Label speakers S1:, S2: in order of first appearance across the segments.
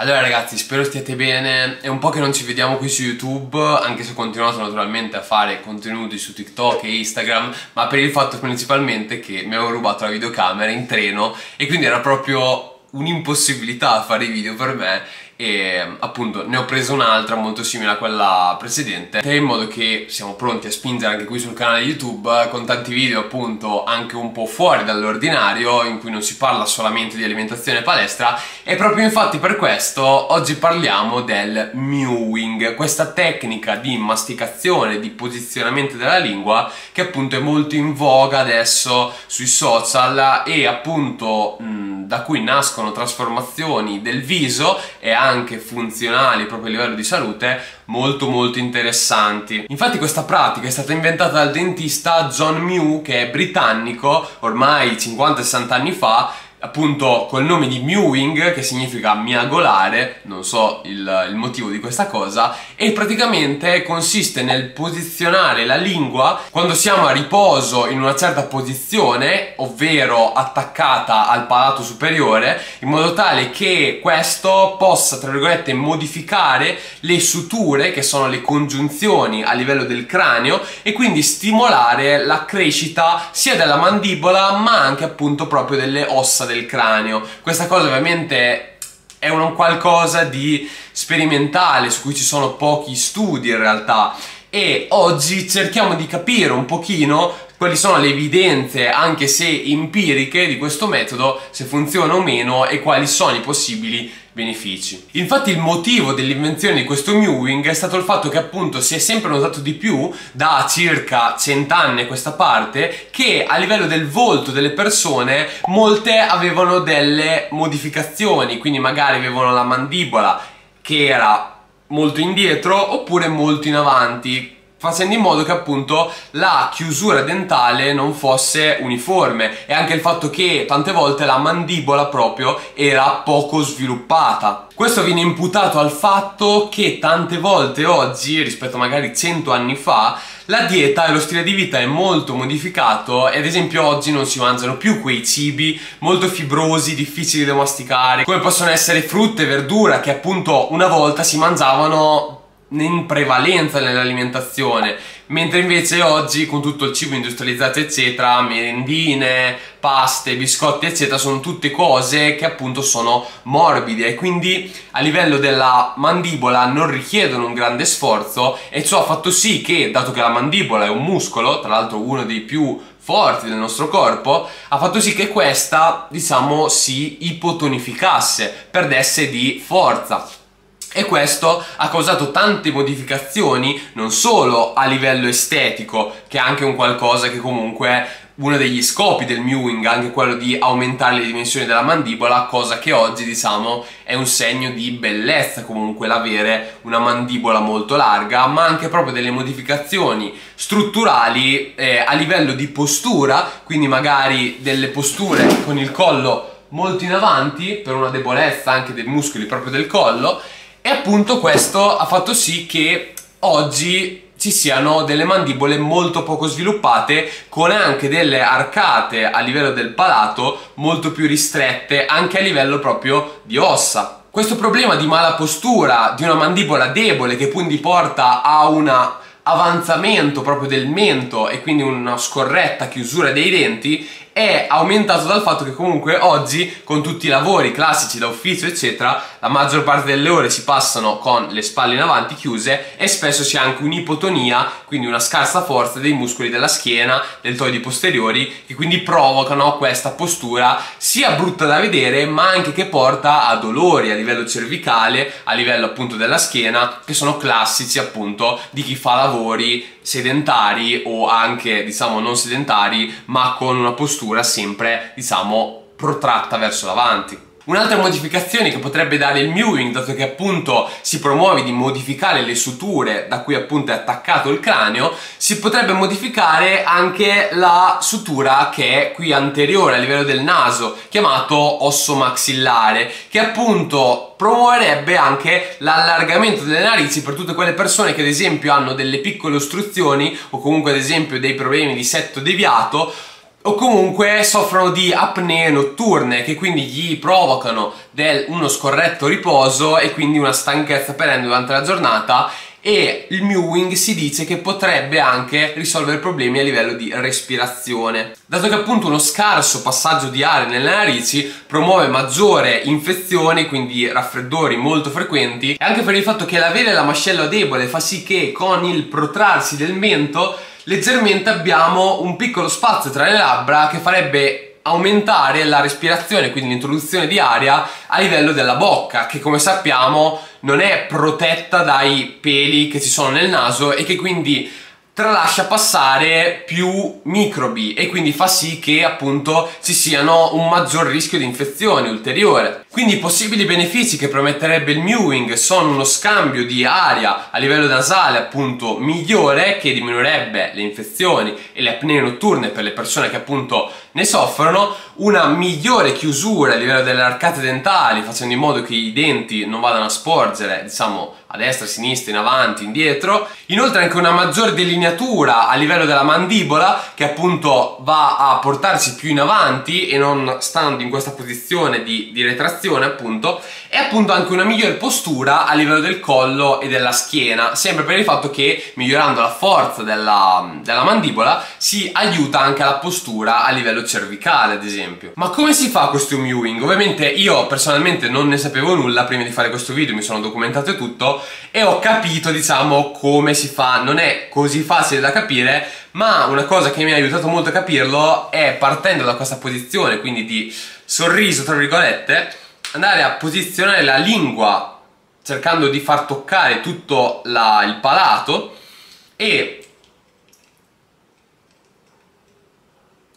S1: Allora ragazzi, spero stiate bene, è un po' che non ci vediamo qui su YouTube, anche se ho continuato naturalmente a fare contenuti su TikTok e Instagram, ma per il fatto principalmente che mi avevo rubato la videocamera in treno e quindi era proprio un'impossibilità fare i video per me e appunto ne ho preso un'altra molto simile a quella precedente. In modo che siamo pronti a spingere anche qui sul canale YouTube con tanti video appunto anche un po' fuori dall'ordinario in cui non si parla solamente di alimentazione e palestra. E proprio infatti per questo oggi parliamo del mewing questa tecnica di masticazione, di posizionamento della lingua che appunto è molto in voga adesso sui social e appunto mh, da cui nascono trasformazioni del viso e anche funzionali proprio a livello di salute molto molto interessanti. Infatti questa pratica è stata inventata dal dentista John Mew che è britannico ormai 50-60 anni fa appunto col nome di mewing che significa miagolare non so il, il, motivo di questa cosa e praticamente consiste nel posizionare la lingua quando siamo a riposo in una certa posizione ovvero attaccata al palato superiore in modo tale che questo possa tra virgolette modificare le suture che sono le congiunzioni a livello del cranio e quindi stimolare la crescita sia della mandibola ma anche appunto proprio delle ossa del cranio. Questa cosa ovviamente è un qualcosa di sperimentale su cui ci sono pochi studi in realtà e oggi cerchiamo di capire un pochino quali sono le evidenze, anche se empiriche, di questo metodo, se funziona o meno e quali sono i possibili benefici. Infatti il motivo dell'invenzione di questo mewing è stato il fatto che appunto si è sempre notato di più da circa cent'anni questa parte che a livello del volto delle persone molte avevano delle modificazioni, quindi magari avevano la mandibola che era molto indietro oppure molto in avanti facendo in modo che appunto la chiusura dentale non fosse uniforme e anche il fatto che tante volte la mandibola proprio era poco sviluppata. Questo viene imputato al fatto che tante volte oggi, rispetto magari 100 anni fa, la dieta e lo stile di vita è molto modificato e ad esempio oggi non si mangiano più quei cibi molto fibrosi, difficili da masticare, come possono essere frutta e verdura che appunto una volta si mangiavano in prevalenza nell'alimentazione mentre invece oggi con tutto il cibo industrializzato eccetera merendine, paste, biscotti eccetera sono tutte cose che appunto sono morbide. E quindi a livello della mandibola non richiedono un grande sforzo. E ciò ha fatto sì che dato che la mandibola è un muscolo tra l'altro uno dei più forti del nostro corpo ha fatto sì che questa diciamo si ipotonificasse perdesse di forza e questo ha causato tante modificazioni non solo a livello estetico che è anche un qualcosa che comunque uno degli scopi del mewing anche quello di aumentare le dimensioni della mandibola cosa che oggi diciamo è un segno di bellezza comunque l'avere una mandibola molto larga ma anche proprio delle modificazioni strutturali eh, a livello di postura quindi magari delle posture con il collo molto in avanti per una debolezza anche dei muscoli proprio del collo e appunto questo ha fatto sì che oggi ci siano delle mandibole molto poco sviluppate con anche delle arcate a livello del palato molto più ristrette anche a livello proprio di ossa. Questo problema di mala postura, di una mandibola debole che quindi porta a un avanzamento proprio del mento e quindi una scorretta chiusura dei denti è aumentato dal fatto che comunque oggi con tutti i lavori classici da ufficio eccetera la maggior parte delle ore si passano con le spalle in avanti chiuse e spesso c'è anche un'ipotonia quindi una scarsa forza dei muscoli della schiena deltoidi posteriori che quindi provocano questa postura sia brutta da vedere ma anche che porta a dolori a livello cervicale a livello appunto della schiena che sono classici appunto di chi fa lavori sedentari o anche diciamo non sedentari ma con una postura sempre diciamo protratta verso l'avanti. Un'altra modificazione che potrebbe dare il mewing, dato che appunto si promuove di modificare le suture da cui appunto è attaccato il cranio, si potrebbe modificare anche la sutura che è qui anteriore a livello del naso, chiamato osso maxillare, che appunto promuoverebbe anche l'allargamento delle narici per tutte quelle persone che ad esempio hanno delle piccole ostruzioni o comunque ad esempio dei problemi di setto deviato o comunque soffrono di apnee notturne che quindi gli provocano del, uno scorretto riposo e quindi una stanchezza perenne durante la giornata. E il mewing si dice che potrebbe anche risolvere problemi a livello di respirazione. Dato che appunto uno scarso passaggio di aria nelle narici promuove maggiore infezione quindi raffreddori molto frequenti e anche per il fatto che l'avere la mascella debole fa sì che con il protrarsi del mento leggermente abbiamo un piccolo spazio tra le labbra che farebbe aumentare la respirazione, quindi l'introduzione di aria a livello della bocca, che come sappiamo non è protetta dai peli che ci sono nel naso e che quindi tralascia passare più microbi e quindi fa sì che appunto ci siano un maggior rischio di infezione ulteriore. Quindi i possibili benefici che prometterebbe il mewing sono uno scambio di aria a livello nasale appunto migliore che diminuirebbe le infezioni e le apnee notturne per le persone che appunto ne soffrono, una migliore chiusura a livello delle arcate dentali facendo in modo che i denti non vadano a sporgere diciamo a destra, a sinistra, in avanti, indietro. Inoltre anche una maggiore delineatura a livello della mandibola che appunto va a portarci più in avanti e non stando in questa posizione di, di retrazione appunto e appunto anche una migliore postura a livello del collo e della schiena sempre per il fatto che migliorando la forza della, della mandibola si aiuta anche la postura a livello cervicale ad esempio. Ma come si fa questo mewing? Ovviamente io personalmente non ne sapevo nulla prima di fare questo video, mi sono documentato tutto e ho capito diciamo come si fa. Non è così facile da capire ma una cosa che mi ha aiutato molto a capirlo è partendo da questa posizione quindi di sorriso tra virgolette andare a posizionare la lingua cercando di far toccare tutto la, il palato e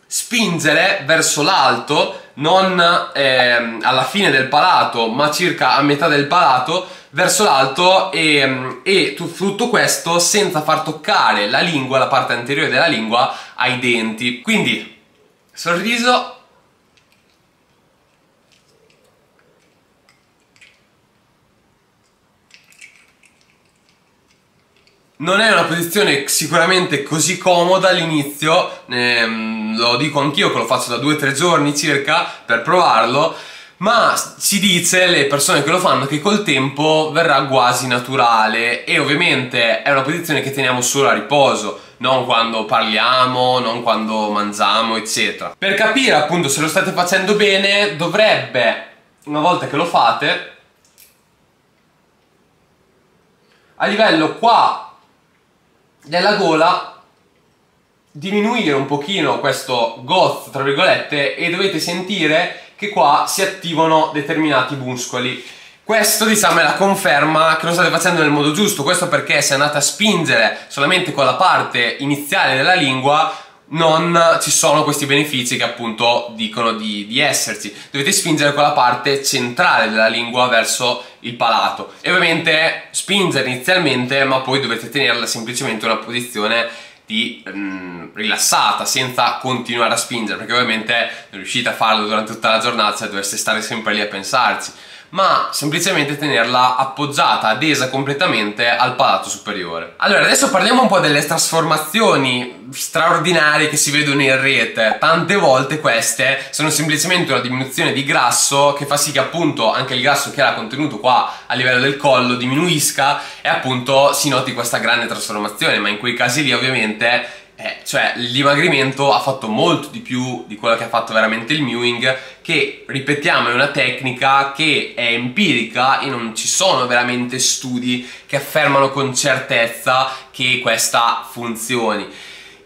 S1: spingere verso l'alto non eh, alla fine del palato ma circa a metà del palato verso l'alto e, e tutto questo senza far toccare la lingua, la parte anteriore della lingua ai denti. Quindi sorriso Non è una posizione sicuramente così comoda all'inizio, ehm, lo dico anch'io che lo faccio da 2-3 giorni circa per provarlo, ma si dice, le persone che lo fanno, che col tempo verrà quasi naturale e ovviamente è una posizione che teniamo solo a riposo, non quando parliamo, non quando mangiamo, eccetera. Per capire appunto se lo state facendo bene, dovrebbe, una volta che lo fate, a livello qua della gola diminuire un pochino questo goth tra virgolette e dovete sentire che qua si attivano determinati muscoli. Questo diciamo è la conferma che lo state facendo nel modo giusto. Questo perché se andate a spingere solamente con la parte iniziale della lingua non ci sono questi benefici che appunto dicono di, di, esserci. Dovete spingere con la parte centrale della lingua verso il palato e ovviamente spingere inizialmente ma poi dovete tenerla semplicemente in una posizione di mm, rilassata senza continuare a spingere perché ovviamente non riuscite a farlo durante tutta la giornata se dovreste stare sempre lì a pensarci ma semplicemente tenerla appoggiata, adesa completamente al palato superiore. Allora, adesso parliamo un po' delle trasformazioni straordinarie che si vedono in rete. Tante volte queste sono semplicemente una diminuzione di grasso che fa sì che appunto anche il grasso che era contenuto qua a livello del collo diminuisca e appunto si noti questa grande trasformazione, ma in quei casi lì ovviamente eh, cioè dimagrimento ha fatto molto di più di quello che ha fatto veramente il mewing che ripetiamo è una tecnica che è empirica e non ci sono veramente studi che affermano con certezza che questa funzioni.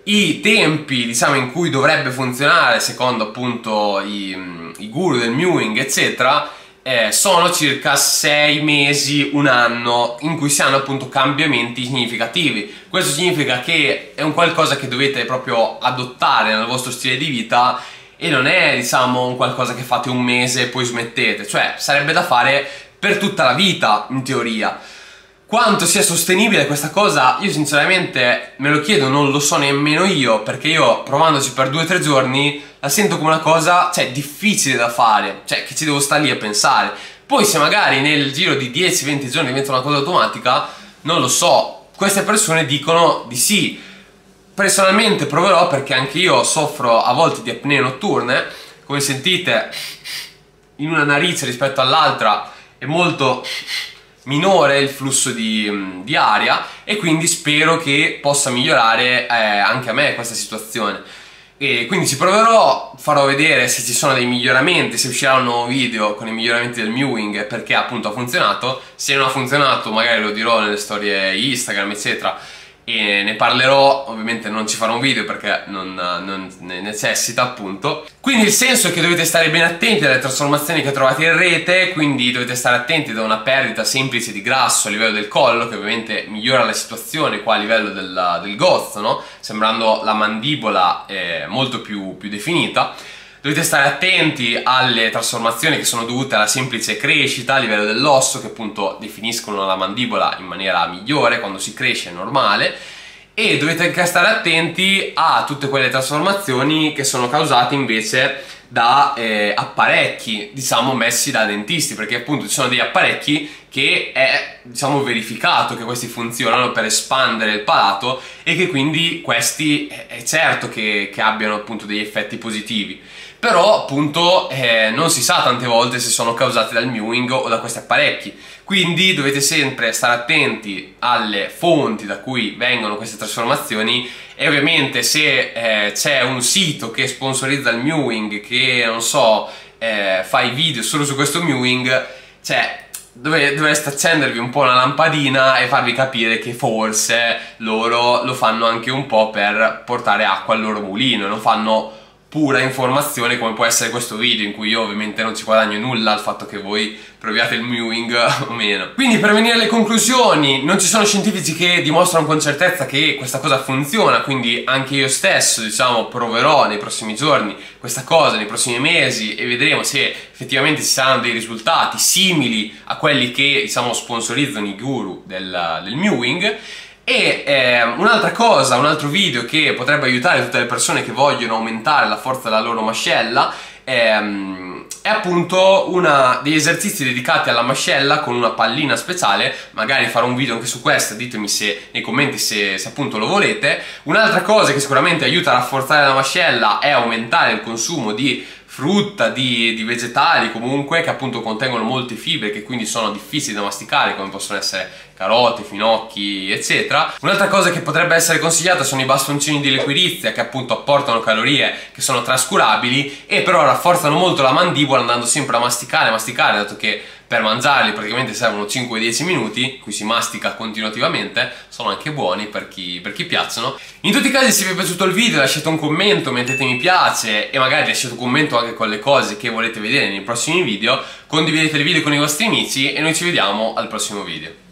S1: I tempi diciamo in cui dovrebbe funzionare secondo appunto i, i guru del mewing eccetera eh, sono circa 6 mesi, un anno in cui si hanno appunto cambiamenti significativi. Questo significa che è un qualcosa che dovete proprio adottare nel vostro stile di vita e non è diciamo un qualcosa che fate un mese e poi smettete, cioè sarebbe da fare per tutta la vita in teoria. Quanto sia sostenibile questa cosa, io sinceramente me lo chiedo, non lo so nemmeno io, perché io provandoci per due o tre giorni la sento come una cosa, cioè, difficile da fare, cioè, che ci devo stare lì a pensare. Poi se magari nel giro di 10-20 giorni diventa una cosa automatica, non lo so, queste persone dicono di sì. personalmente proverò perché anche io soffro a volte di apnee notturne, come sentite in una narice rispetto all'altra è molto minore il flusso di, di, aria e quindi spero che possa migliorare eh, anche a me questa situazione. E quindi ci proverò, farò vedere se ci sono dei miglioramenti, se uscirà un nuovo video con i miglioramenti del mewing perché appunto ha funzionato. Se non ha funzionato magari lo dirò nelle storie Instagram eccetera e ne parlerò, ovviamente non ci farò un video perché non, non, ne necessita appunto. Quindi il senso è che dovete stare ben attenti alle trasformazioni che trovate in rete, quindi dovete stare attenti da una perdita semplice di grasso a livello del collo, che ovviamente migliora la situazione qua a livello del, del gozzo, no? sembrando la mandibola eh, molto più, più definita. Dovete stare attenti alle trasformazioni che sono dovute alla semplice crescita a livello dell'osso che appunto definiscono la mandibola in maniera migliore quando si cresce normale. E dovete anche stare attenti a tutte quelle trasformazioni che sono causate invece da eh, apparecchi diciamo messi da dentisti perché appunto ci sono degli apparecchi che è diciamo verificato che questi funzionano per espandere il palato e che quindi questi è certo che, che abbiano appunto degli effetti positivi però appunto eh, non si sa tante volte se sono causati dal mewing o da questi apparecchi. Quindi dovete sempre stare attenti alle fonti da cui vengono queste trasformazioni e ovviamente se eh, c'è un sito che sponsorizza il mewing che non so eh, fa i video solo su questo mewing cioè dovreste accendervi un po' una lampadina e farvi capire che forse loro lo fanno anche un po' per portare acqua al loro mulino non fanno pura informazione come può essere questo video in cui io ovviamente non ci guadagno nulla al fatto che voi proviate il mewing o meno. Quindi per venire alle conclusioni, non ci sono scientifici che dimostrano con certezza che questa cosa funziona, quindi anche io stesso diciamo proverò nei prossimi giorni questa cosa, nei prossimi mesi e vedremo se effettivamente ci saranno dei risultati simili a quelli che diciamo sponsorizzano i guru del, del mewing e eh, un'altra cosa, un altro video che potrebbe aiutare tutte le persone che vogliono aumentare la forza della loro mascella ehm, è appunto una degli esercizi dedicati alla mascella con una pallina speciale, magari farò un video anche su questo, ditemi se, nei commenti se, se appunto lo volete. Un'altra cosa che sicuramente aiuta a rafforzare la mascella è aumentare il consumo di frutta, di, di, vegetali comunque che appunto contengono molte fibre che quindi sono difficili da masticare come possono essere carote, finocchi eccetera. Un'altra cosa che potrebbe essere consigliata sono i bastoncini di liquirizia che appunto apportano calorie che sono trascurabili e però rafforzano molto la mandibola andando sempre a masticare, masticare dato che per mangiarli praticamente servono 5-10 minuti, qui si mastica continuativamente, sono anche buoni per chi, per chi piacciono. In tutti i casi se vi è piaciuto il video lasciate un commento, mettete mi piace e magari lasciate un commento anche con le cose che volete vedere nei prossimi video, condividete il video con i vostri amici e noi ci vediamo al prossimo video.